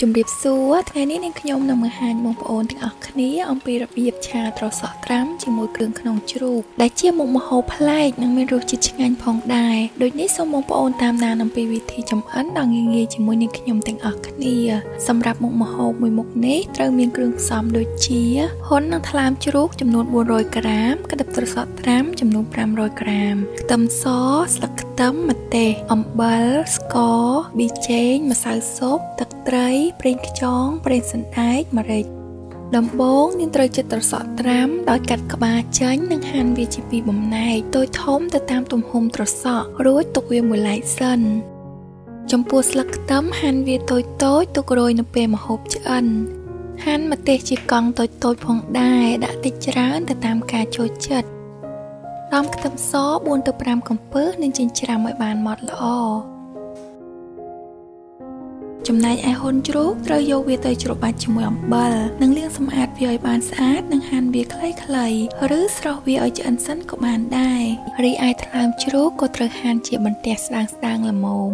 ជំរាបសួរថ្ងៃនេះនាងខ្ញុំនឹងបង្ហាញបងប្អូនទាំងអស់គ្នាអំពីរបៀបឆាត្រសក់ត្រាំជាមួយគ្រឿងក្នុងជ្រូកដែលជាមុខម្ហូបប្លែកនិងមានរសជាតិឆ្ងាញ់ផងដែរដូចនេះសូមបងប្អូនតាមដានអំពីវិធីចម្អិនដ៏ងាយៗជាមួយនាងខ្ញុំទាំងអស់គ្នាសម្រាប់មុខម្ហូបមួយមុខនេះត្រូវមានគ្រឿងផ្សំដូចជាហ៊ុននិងថ្លាមជ្រូកចំនួន400ក្រាមក្តិបត្រសក់ត្រាំចំនួន500ក្រាមខ្ទឹមសស្លឹកខ្ទឹមម្ទេសអំបិលស្ករ ប៊ីចេង ម្សៅស៊ុប ទឹកត្រី ប្រេងខ្យង ប្រេងសណ្ដែកម្រេចដំបូងយើងត្រូវចិតត្រសក់ត្រាំដោយកាត់ក្បាលចេញនិងហាន់វាជាពីរបំណែកតូចធំទៅតាមទំហំត្រសក់រួចទុកវាមួយឡែកសិនចំពោះស្លឹកខ្ទឹមហាន់វាតូចតូចទុករោយនៅពេលម្ហូបឆ្អិនហាន់ម្ទេសជាកង់តូចតូចផងដែរដាក់តិចច្រើនទៅតាមការចូលចិត្តដំខ្ទឹមស4ទៅ5កំពឹសនិងចិញ្ច្រាំឲ្យបានម៉ត់ល្អ ចំណែកឯហ៊ុនជ្រូកត្រូវយកវាទៅច្របាច់ជាមួយអំបិលនិងលាងសម្អាតវាឲ្យបានស្អាតនិងហាន់វាខ្លីៗឬស្រោះវាឲ្យឆ្អិនសិនក៏បានដែររីឯថ្លើមជ្រូកក៏ត្រូវហាន់ជាបន្ទះស្ដើងៗល្មម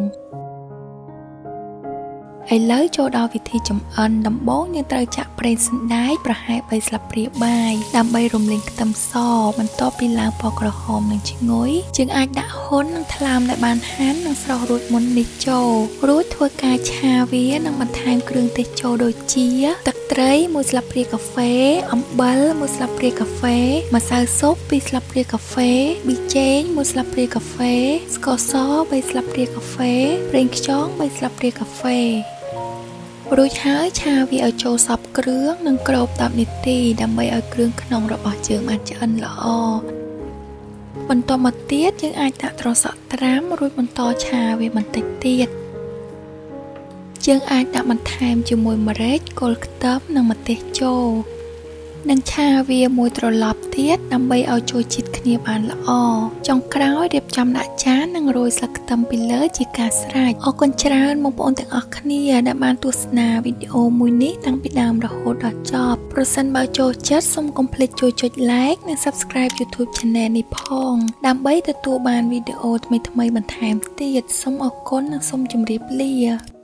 ឥឡូវចូលដល់វិធីចម្អិនដំបូងយើងត្រូវចាក់ប្រេងសណ្ដែកប្រហែល3ស្លាបព្រាបាយដើម្បីរំលីងខ្ទឹមសបន្ទាប់ពីឡើងពណ៌ក្រហមនិងឈ្ងុយយើងអាចដាក់ហ៊ុននិងថ្លើមដែលបានហាន់និងស្រោះរួចមុននេះចូលរួចធ្វើការឆាវានិងបន្ថែមគ្រឿងទេសចូលដូចជាទឹកត្រី1ស្លាបព្រាកាហ្វេអំបិល1ស្លាបព្រាកាហ្វេម្សៅស៊ុប2ស្លាបព្រាកាហ្វេប៊ីចេង1ស្លាបព្រាកាហ្វេស្ករស3ស្លាបព្រាកាហ្វេប្រេងខ្យង3ស្លាបព្រាកាហ្វេ រួចហើយឆាវាឲ្យចូលសព្វគ្រឿងនិងក្រប10នាទីដើម្បីឲ្យគ្រឿងក្នុងរបស់យើងបានឆ្អិនល្អបន្ទាប់មកទៀតយើងអាចដាក់ត្រសក់ត្រាំរួចបន្តឆាវាបន្តិចទៀតយើងអាចដាក់បន្ថែមជាមួយម្រេចគល់ខ្ទឹមនិងម្ទេសចូល និងឆាវាមួយត្រឡប់ទៀតដើម្បីឲ្យចូលជាតិគ្នាបានល្អចុងក្រោយរៀបចំដាក់ចាននិងរោយស្លឹកខ្ទឹមពីលើជាការស្រេចអរគុណច្រើនបងប្អូនទាំងអស់គ្នាដែលបានទស្សនាវីដេអូមួយនេះតាំងពីដើមរហូតដល់ចប់ប្រសិនបើចូលចិត្តសូមកុំភ្លេចជួយចុច like និង subscribe YouTube Channel នេះផង ដើម្បីទទួលបានវីដេអូថ្មីៗបន្ថែមទៀតសូមអរគុណនិងសូមជម្រាបលា